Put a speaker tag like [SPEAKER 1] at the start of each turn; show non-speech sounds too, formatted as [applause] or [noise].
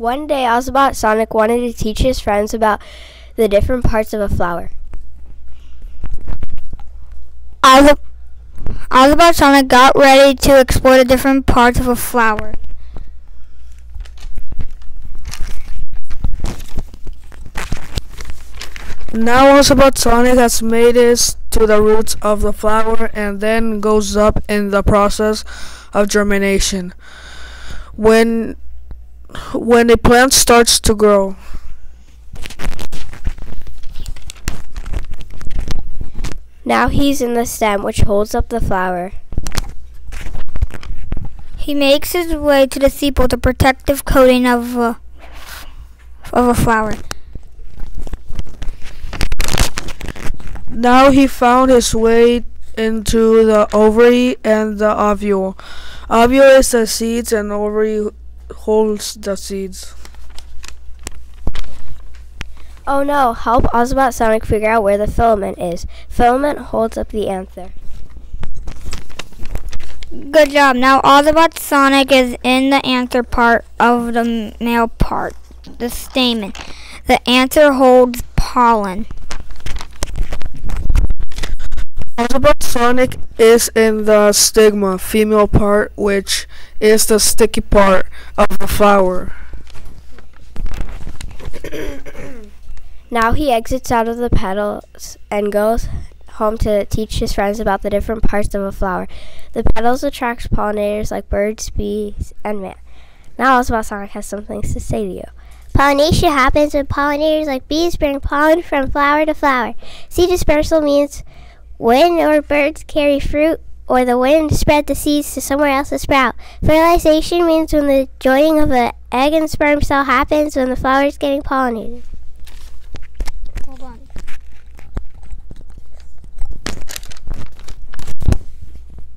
[SPEAKER 1] One day, Ozobot Sonic wanted to teach his friends about the different parts of a flower.
[SPEAKER 2] Ozo- Ozobot Sonic got ready to explore the different parts of a flower.
[SPEAKER 3] Now Ozobot Sonic has made it to the roots of the flower and then goes up in the process of germination. When when a plant starts to grow.
[SPEAKER 1] Now he's in the stem, which holds up the flower.
[SPEAKER 2] He makes his way to the sepal, the protective coating of a, of a flower.
[SPEAKER 3] Now he found his way into the ovary and the ovule. Ovule is the seeds and ovary holds the seeds.
[SPEAKER 1] Oh no, help Ozobot Sonic figure out where the filament is. Filament holds up the anther.
[SPEAKER 2] Good job. Now Ozobot Sonic is in the anther part of the male part, the stamen. The anther holds pollen.
[SPEAKER 3] Ozobot Sonic is in the stigma, female part, which is the sticky part of the flower. [coughs]
[SPEAKER 1] Now he exits out of the petals and goes home to teach his friends about the different parts of a flower. The petals attract pollinators like birds, bees, and man. Now Ozobot Sonic has some things to say to you.
[SPEAKER 4] Pollination happens when pollinators like bees bring pollen from flower to flower. Seed dispersal means when or birds carry fruit or the wind spread the seeds to somewhere else to sprout. Fertilization means when the joining of an egg and sperm cell happens when the flower is getting pollinated.